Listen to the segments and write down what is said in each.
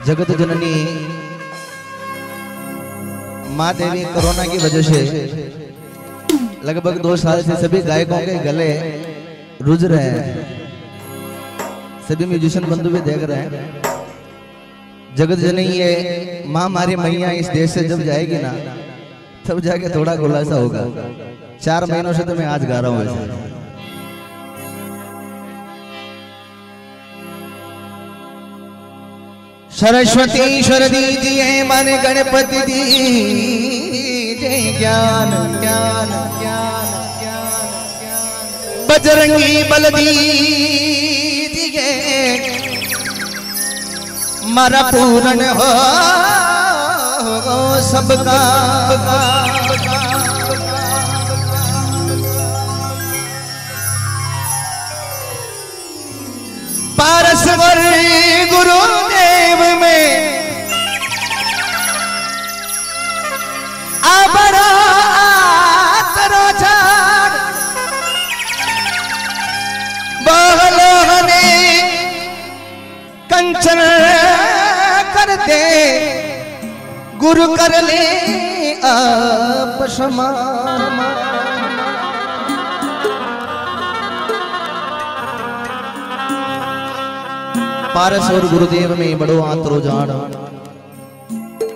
जगत जननी माँ देवी कोरोना की वजह से लगभग दो साल से सभी गायकों के गले रुझ रहे हैं सभी म्यूजिशियन बंधु भी देख रहे हैं जगत जननी ये माँ हमारी मैया इस देश से जब जाएगी ना तब जाके थोड़ा खुलासा होगा चार महीनों से तो मैं आज गा रहा हूँ सरस्वती ईश्वर दीजिए मन गणपति दीजिए ज्ञान ज्ञान ज्ञान ज्ञान ज्ञान। बजरंगी बल दीजिए मारा पूर्ण हो सबका। पारस्वर गुरुदेव कंचन कर दे। गुरु कर ले आप पारस और गुरुदेव में बड़ो आतरो जान।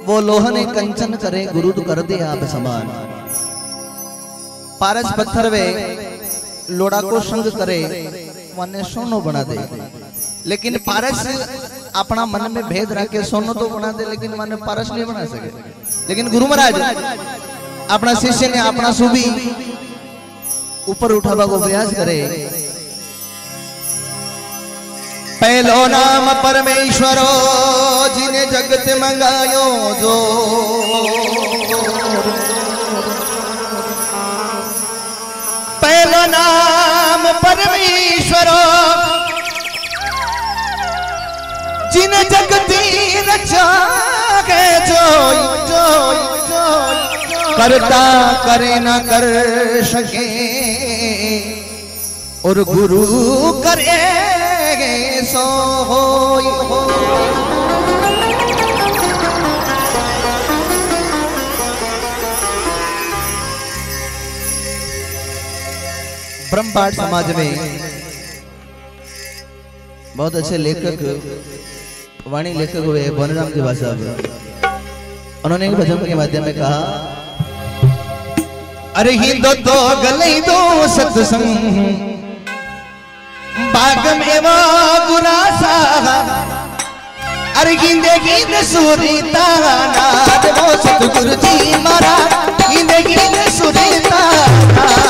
वो लोहने कंचन करे, गुरु कर दे आप समान। पारस पत्थर वे लोड़ा को संग करे वने सोनो बना दे। लेकिन पारस अपना मन में भेद रखे सोनो तो बना दे, लेकिन मन पारस नहीं बना सके। लेकिन गुरु महाराज, अपना शिष्य ने अपना सुबी ऊपर उठावा को प्रयास करे। पहलो नाम परमेश्वरो, जिने जगत मंगायो जो। पहलो नाम परमेश्वरो जिने जगती रचा के जोई जोई जोई। करता करे न कर सके। और गुरु करे सो होई। ब्रह्मपाठ समाज में बहुत अच्छे लेखक वाणी लेखक हुए बनराम जी साहब उन्होंने एक भजन के माध्यम में कहा, अरे हिंदो तो गले दो सत्संग। बाग में वो गुरासा। अरे गिंदे गिंदे सूरी नाद वो सतगुरु जी मारा गिंदे गिंदे सूरी गिंदे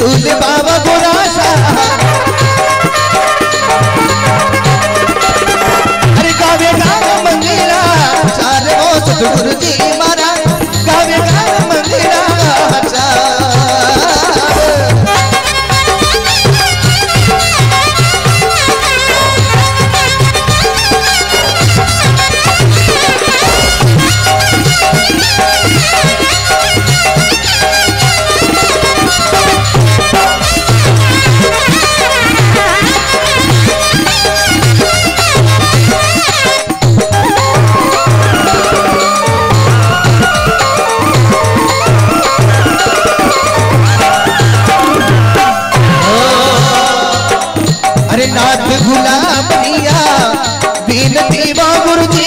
झूल बाबा को मीनती वाह गुरु जी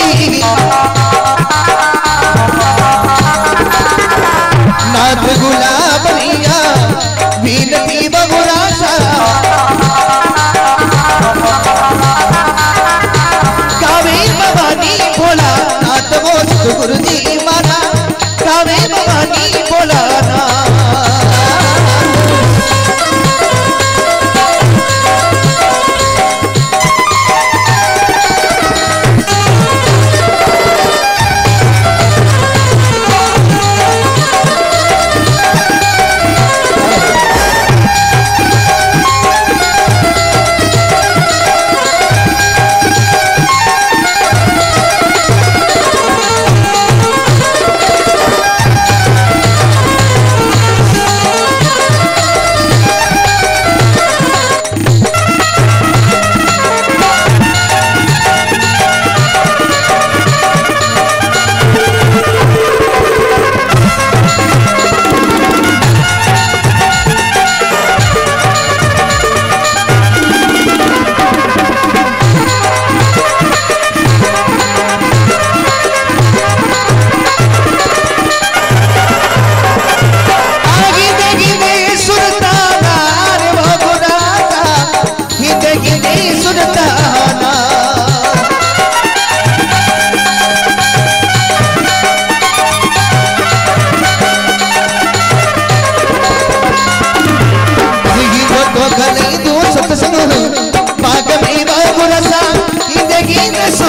Eso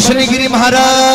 श्री महाराज।